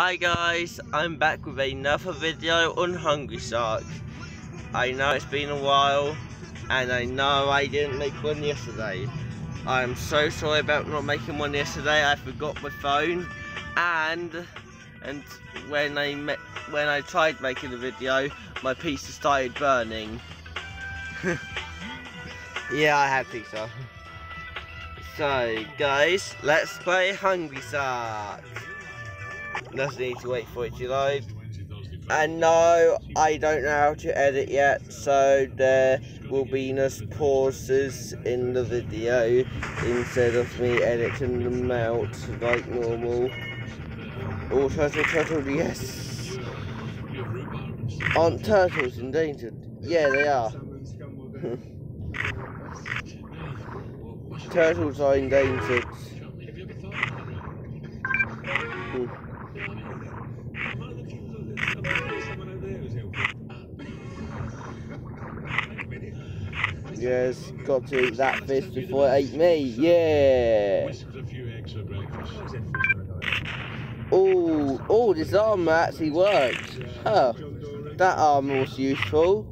Hi guys, I'm back with another video on Hungry Shark. I know it's been a while, and I know I didn't make one yesterday. I'm so sorry about not making one yesterday. I forgot my phone, and and when I met, when I tried making the video, my pizza started burning. yeah, I had pizza. So guys, let's play Hungry Shark. Doesn't need to wait for it to load. And no, I don't know how to edit yet, so there will be no pauses in the video instead of me editing them out like normal. Oh, turtle, turtle, yes. Aren't turtles endangered? Yeah, they are. turtles are endangered. Hmm. Yes, got to eat that fish before it ate me. Yeah. Oh, oh, this armor actually worked. Huh. That armor was useful.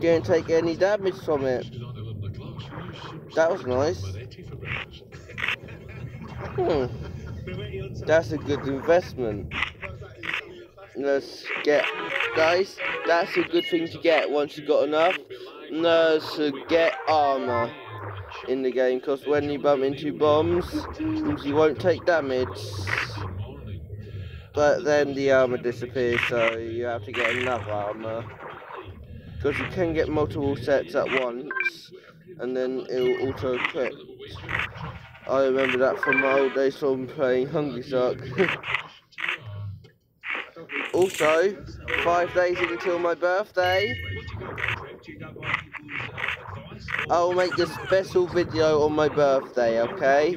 Didn't take any damage from it. That was nice. Hmm. That's a good investment. Let's get, guys, that's a good thing to get once you've got enough. No, to get armor in the game because when you bump into bombs, you won't take damage. But then the armor disappears, so you have to get another armor. Because you can get multiple sets at once, and then it will auto equip. I remember that from my old days from playing Hungry Shark. also, five days until my birthday. I'll make a special video on my birthday, okay?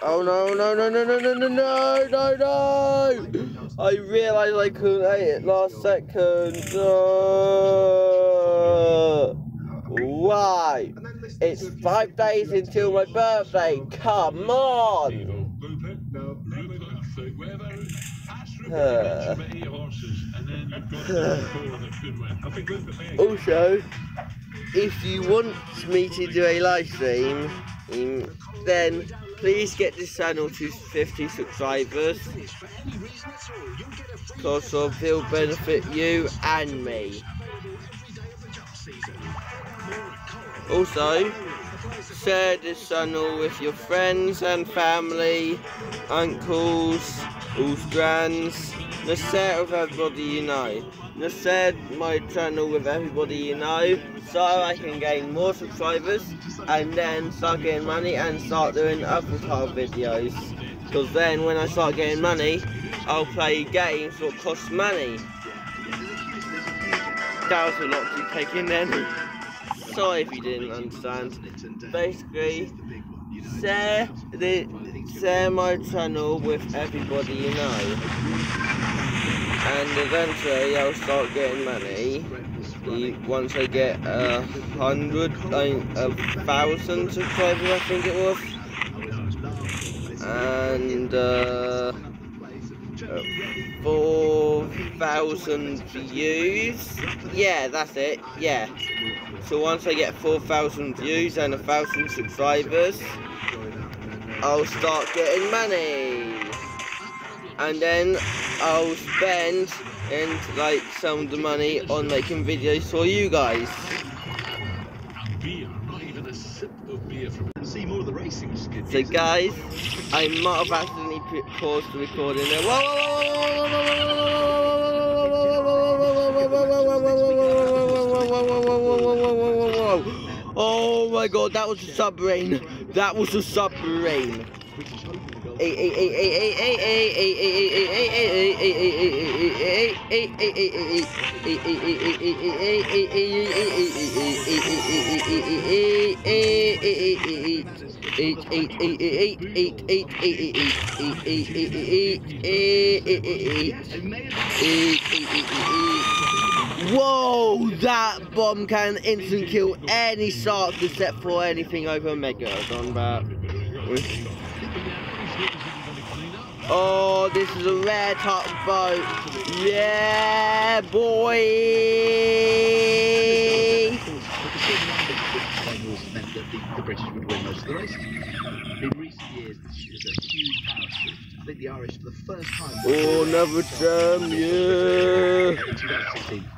Oh no, no, no, no, no, no, no, no, no, no! I realised I couldn't eat it last second. Uh, why? It's five days until my birthday. Come on! Uh, also, if you want me to do a live stream, then please get this channel to 50 subscribers. Because of it'll benefit you and me. Also, share this channel with your friends and family, uncles, who's grands, just share it with everybody you know. Share my channel with everybody you know so I can gain more subscribers and then start getting money and start doing other type videos. Because then when I start getting money, I'll play games that cost money. That was a lot to take in then. Sorry if you didn't understand. Basically, share the share my channel with everybody you know. And eventually I'll start getting money. Once I get a hundred, a thousand subscribers I think it was. And uh, four thousand views. Yeah, that's it. Yeah. So once I get four thousand views and a thousand subscribers, I'll start getting money. And then I'll spend and like some of the money on making videos for you guys. So guys, I might have accidentally pause the recording there. Whoa, whoa, whoa, oh my god, that was a submarine. That was a submarine. Whoa, that bomb can instant kill any Sark except for anything over Oh, this is a rare top boat. Yeah, boy! the British would win most of the races. Think the Irish, for the first time, Oh, never time, yeah! in 2016.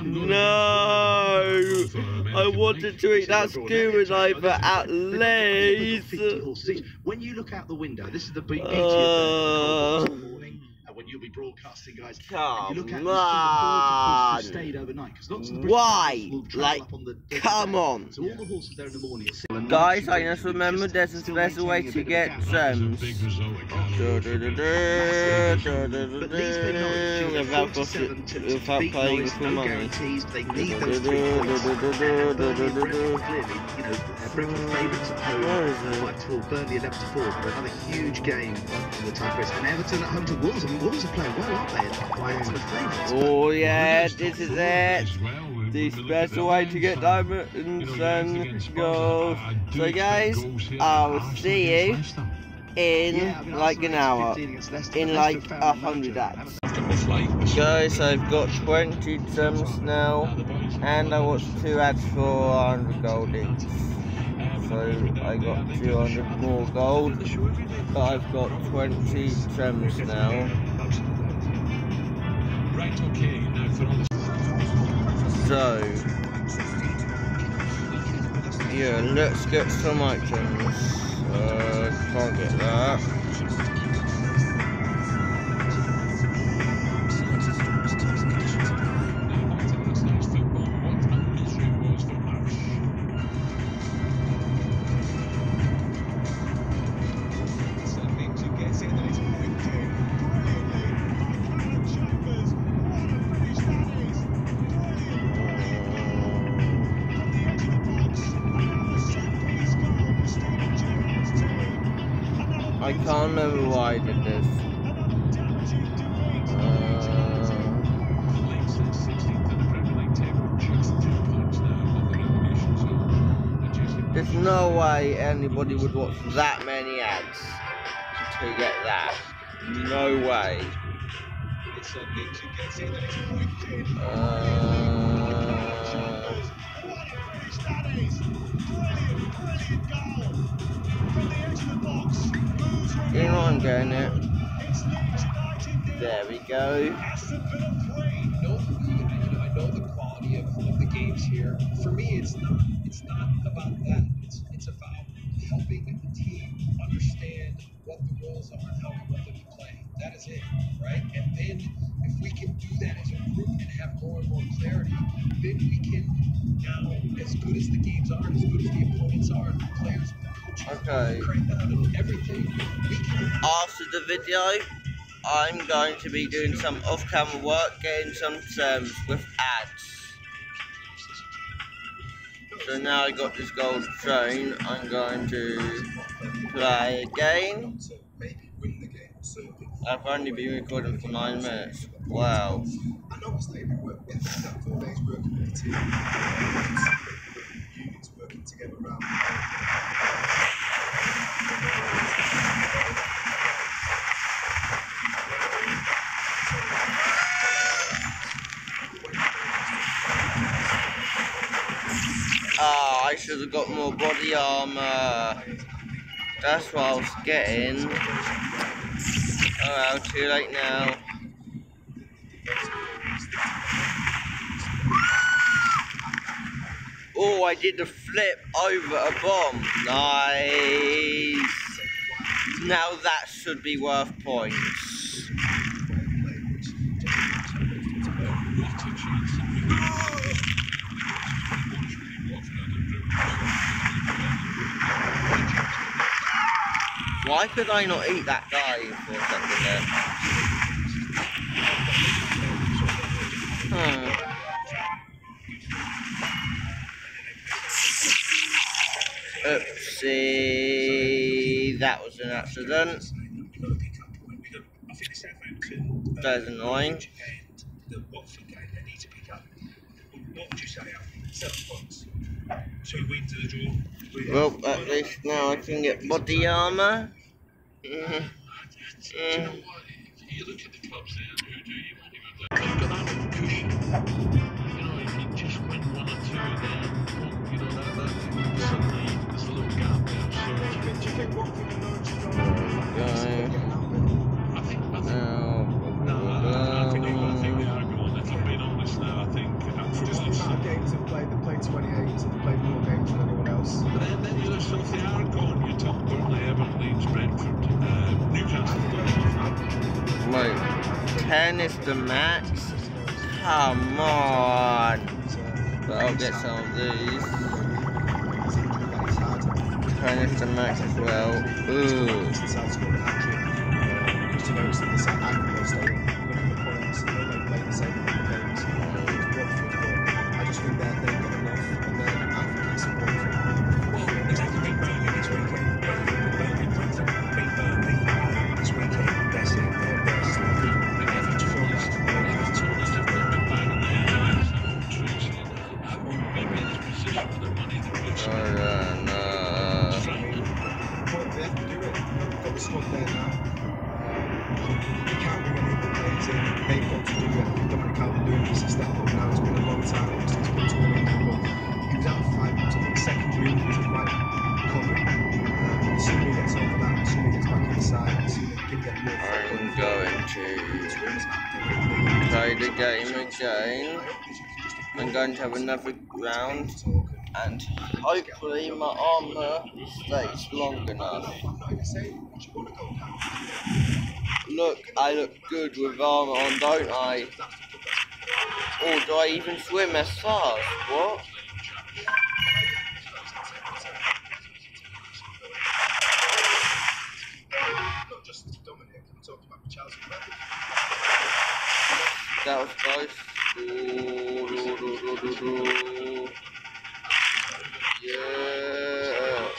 no, I wanted to eat that scuba diver at least. When you look out the window, this is the beauty Uh. of the morning. When you'll be broadcasting, guys, Come you look out, you see the horses on. stayed overnight because lots of the British Why? will Like, up on the come sand. on. So all the horses there in the morning. at six- and Guys, I just remember there's a still special way to get of a gap. gems. But these Without, cost- 47 to- to without beat paying Norris, for no money. guarantees. They need those three points. And Burnley clearly, you know, Brentford favourites at home. Where is it? Five to four, Burnley eleven to four. But another huge game in the Tigers. And Everton at home to Wolves. I mean, Wolves are playing well, aren't they? Quite oh, Everton are favourites. Oh yeah, this is it. The special way to get diamonds and gold. So guys, I'll see you in Yeah, I mean, like an hour. 15 against Leicester. In like a hundred manager. ads. Guys, I've got 20 gems now, and I watched two ads for 100 gold each. So I got 200 more gold, but I've got 20 gems now. Right, okay, now for all the So, yeah, let's get some items. Uh, can't get that. No way anybody would watch that many ads to get that. No way. Uh, you know I'm getting it. There we go. know, you know, I know the quality of, of the games here. For me, it's not it's not about that. It's about helping the team understand what the roles are and how we want them to play. That is it, right? And then if we can do that as a group and have more and more clarity, then we can now, as good as the games are, as good as the opponents are, the players, coaches, Okay. and everything, we can After the video, I'm going to be doing some off-camera work, getting some terms with ads. So now I got this gold train, I'm going to play the game. I've only been recording for nine minutes. Wow. I know it's we work four days working with the team. Working together around. Ah, I should have got more body armor. That's what I was getting. Oh well, too late now. Oh, I did the flip over a bomb. Nice. Now that should be worth points. Why could I not eat that guy for something there? Hmm. Oopsie, that was an accident. That is annoying. Well, at least now I can get body armor. Mm. Mm. You look at the clubs there who do you want they've got that cushion. You know, if you just win one or two, then you know that, that suddenly there's a little gap. So Do you do you. 10 is the max? Come on. But I'll get some of these. 10 is the max as well. Ooh. I'm going to have another round and hopefully my armor stays long enough. Look, I look good with armor on, don't I? Or do I even swim as fast? What? That was close. Ooh, do do. Yeah.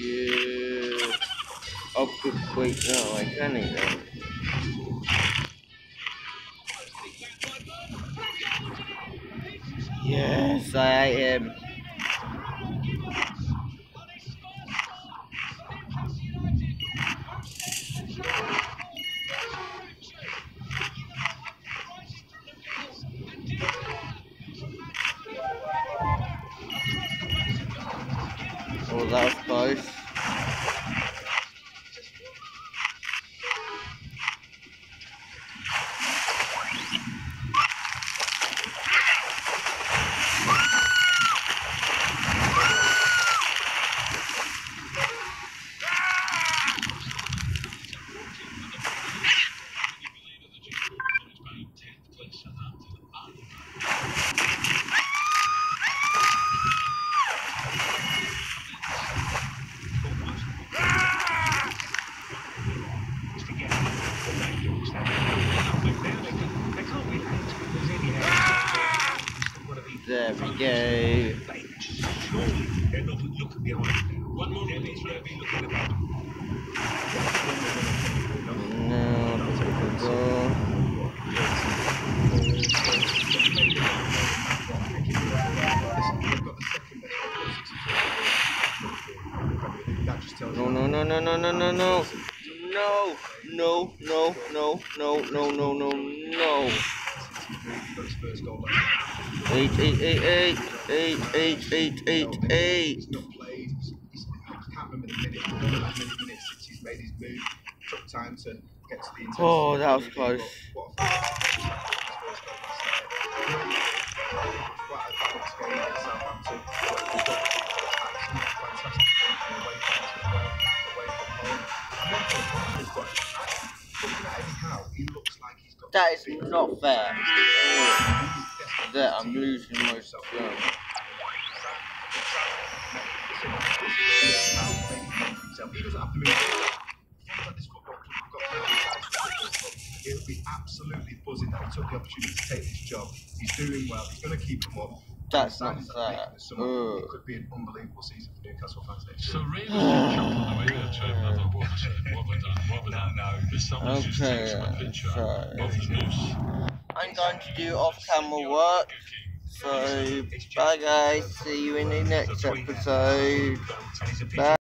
Yeah. Up to wait. No, I can't even. Yes, I am. First goal. Eight, eight, eight, eight, eight, eight, eight, eight, eight. He's not played. He's, I can't remember the minute. but not that many minutes since he's made his move. Took time to get to the intensity. Oh, that was close. what a- that is not fair. That I'm losing myself. film. He'll be absolutely buzzing that he took the opportunity to take this job. He's doing well. He's going to keep him up. That's not Signings that they're making fair. this summer, Ugh. It could be an unbelievable season for Newcastle fans next So year. Ravens get jumped on the way there, Trev. and I thought, what was it? What have I done? What have I done? No, no. If someone just Okay, takes my picture so- of his noose. I'm going to do off-camera work. So, bye guys. See you in the next episode. Bye.